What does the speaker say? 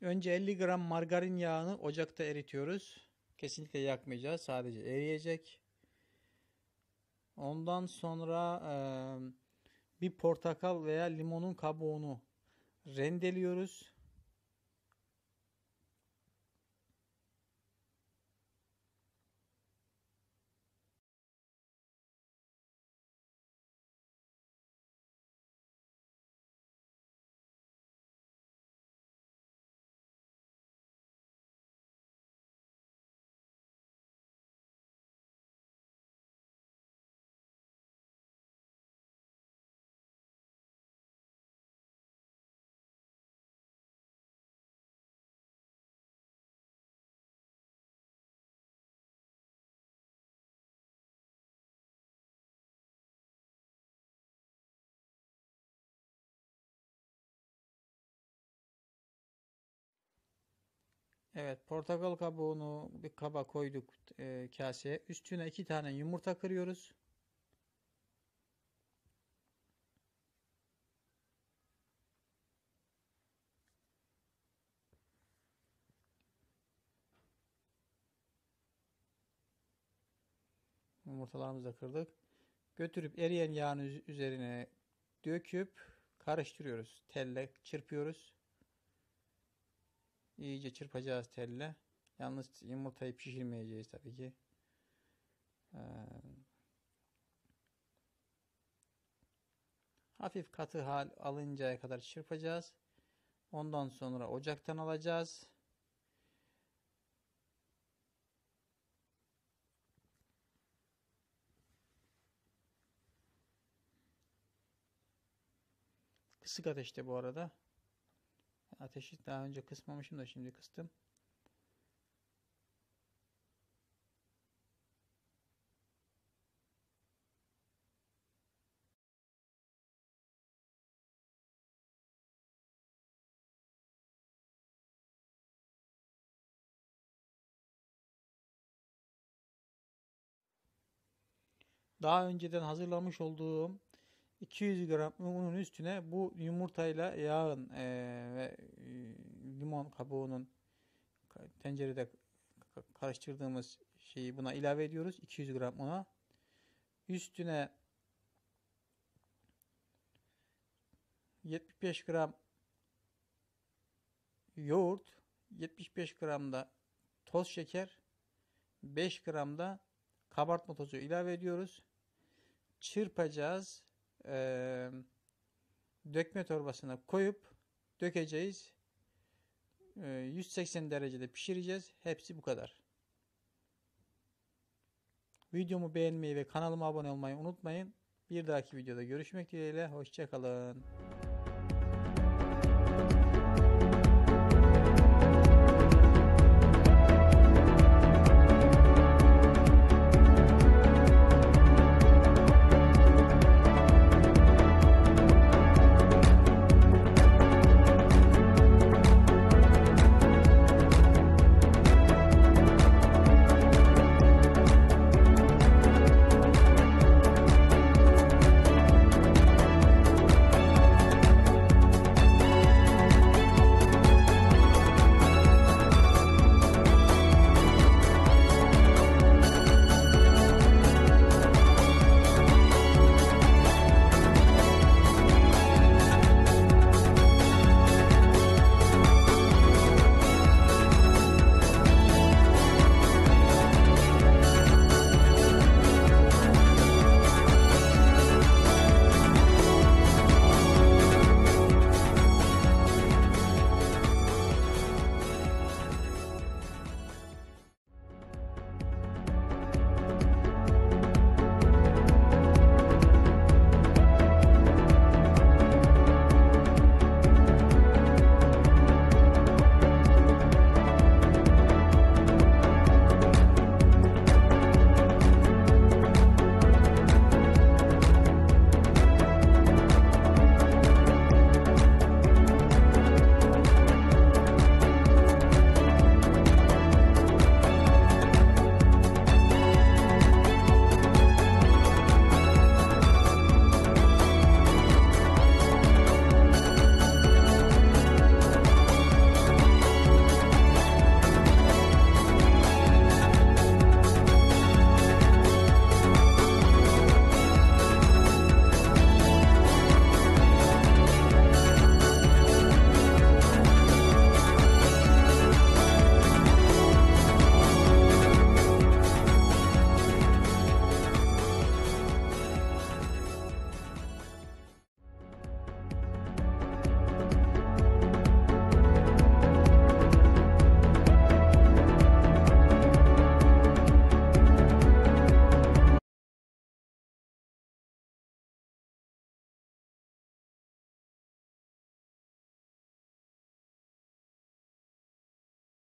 Önce 50 gram margarin yağını ocakta eritiyoruz. Kesinlikle yakmayacağız. Sadece eriyecek. Ondan sonra e, bir portakal veya limonun kabuğunu rendeliyoruz. Evet, portakal kabuğunu bir kaba koyduk e, kaseye. Üstüne iki tane yumurta kırıyoruz. Yumurtalarımızı da kırdık. Götürüp eriyen yağın üzerine döküp karıştırıyoruz. Telle çırpıyoruz. İyice çırpacağız telle. Yalnız yumurtayı pişirmeyeceğiz tabii ki. Ee, hafif katı hal alıncaya kadar çırpacağız. Ondan sonra ocaktan alacağız. Kısık ateşte bu arada. Ateşi daha önce kısmamışım da şimdi kıstım. Daha önceden hazırlamış olduğum 200 gram unun üstüne bu yumurtayla yağın e, ve e, limon kabuğunun tencerede karıştırdığımız şeyi buna ilave ediyoruz. 200 gram una. Üstüne 75 gram yoğurt, 75 gram da toz şeker, 5 gram da kabartma tozu ilave ediyoruz. Çırpacağız e, dökme torbasına koyup dökeceğiz. E, 180 derecede pişireceğiz. Hepsi bu kadar. Videomu beğenmeyi ve kanalıma abone olmayı unutmayın. Bir dahaki videoda görüşmek dileğiyle. Hoşçakalın.